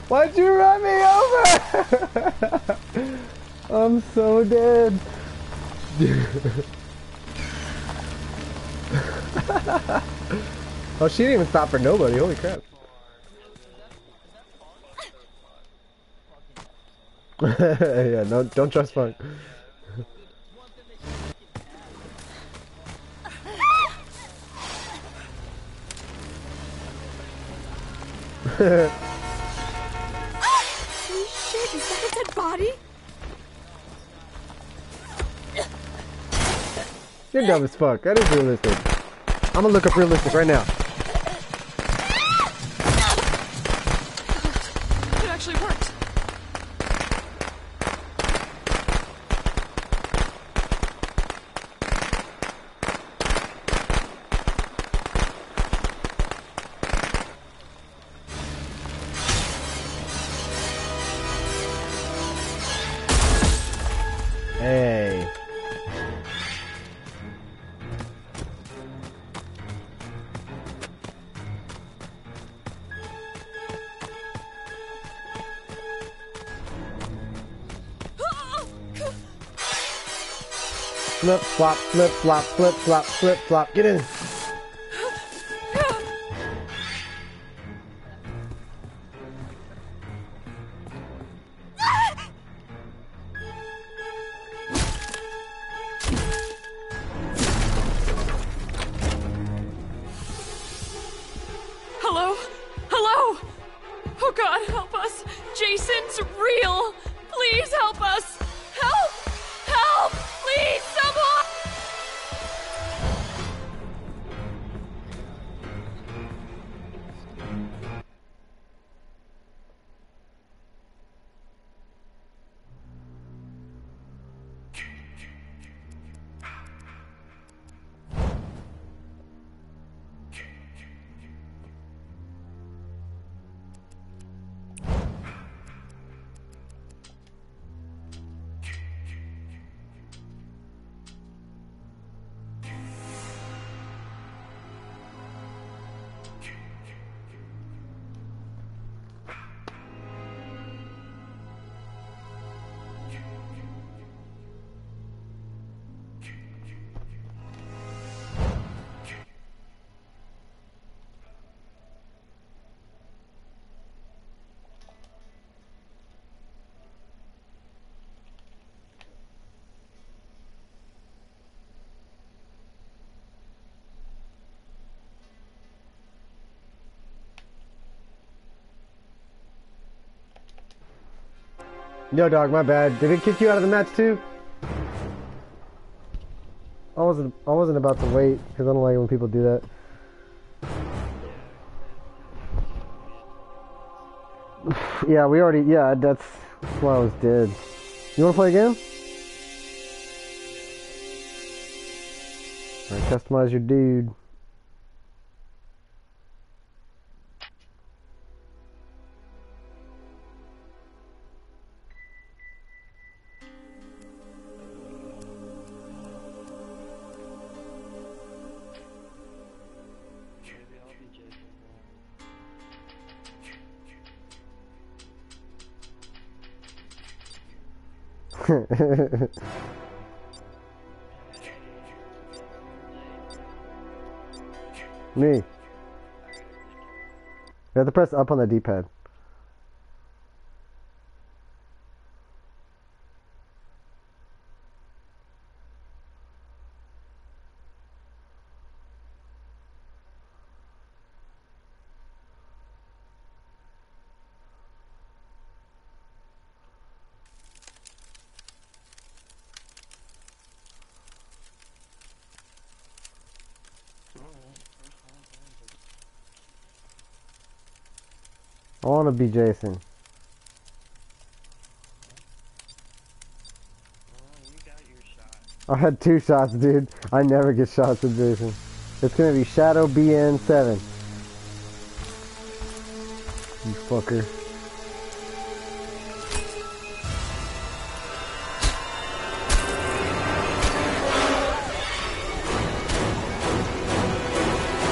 Why'd you run me over? I'm so dead. oh, she didn't even stop for nobody. Holy crap. yeah, no, don't trust Funk. Holy shit, is that a dead body? You're dumb as fuck. That is realistic. I'm gonna look up realistic right now. It actually worked. Flip, flop, flip, flop, flip, flop, flip, flop. Get in. Yo, dog, my bad. Did it kick you out of the match too? I wasn't. I wasn't about to wait because I don't like when people do that. yeah, we already. Yeah, that's, why I was dead. You want to play again? Customize your dude. Me. You have to press up on the D-pad. Be Jason. I had two shots, dude. I never get shots with Jason. It's gonna be Shadow BN7. You fucker.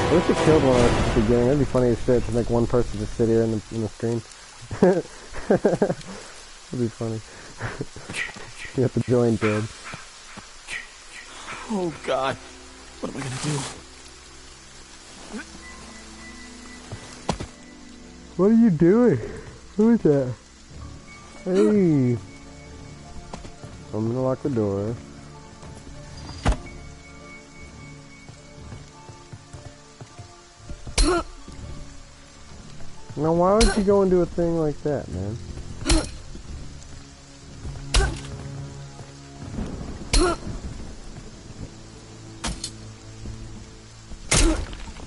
I wish it killed one at the beginning. That'd be funny as shit to make one person just sit here in the, in the screen. That'd be funny. you have to join dead. Oh God, what am I gonna do? What are you doing? Who is that? Hey. I'm gonna lock the door. Now, why would you go and do a thing like that, man?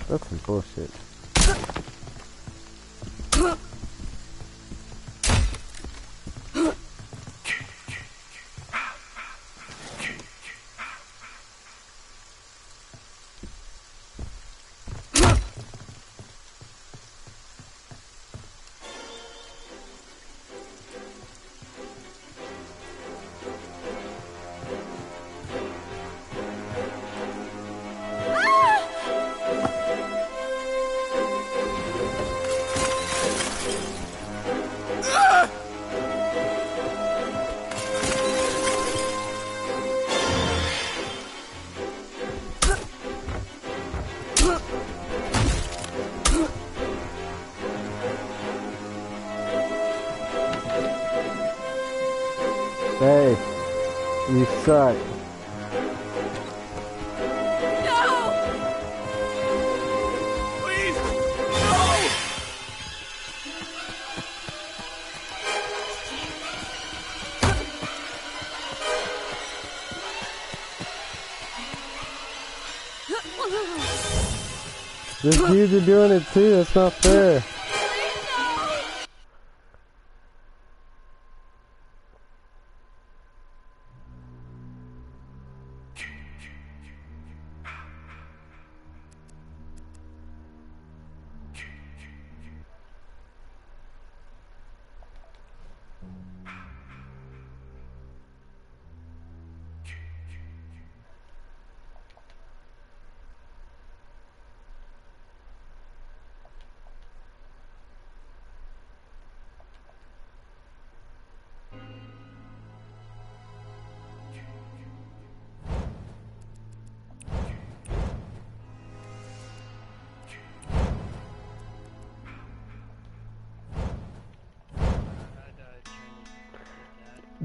That's some bullshit. You suck. Please, no! This dudes are doing it too. That's not fair.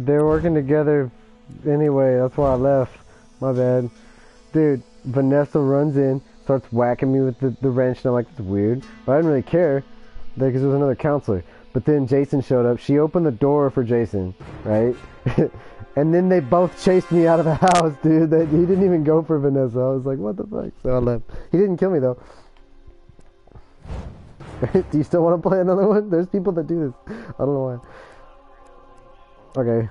They're working together anyway. That's why I left. My bad. Dude, Vanessa runs in, starts whacking me with the, the wrench, and I'm like, it's weird. But I didn't really care because it was another counselor. But then Jason showed up. She opened the door for Jason, right? and then they both chased me out of the house, dude. They, he didn't even go for Vanessa. I was like, what the fuck? So I left. He didn't kill me, though. do you still want to play another one? There's people that do this. I don't know why. Okay.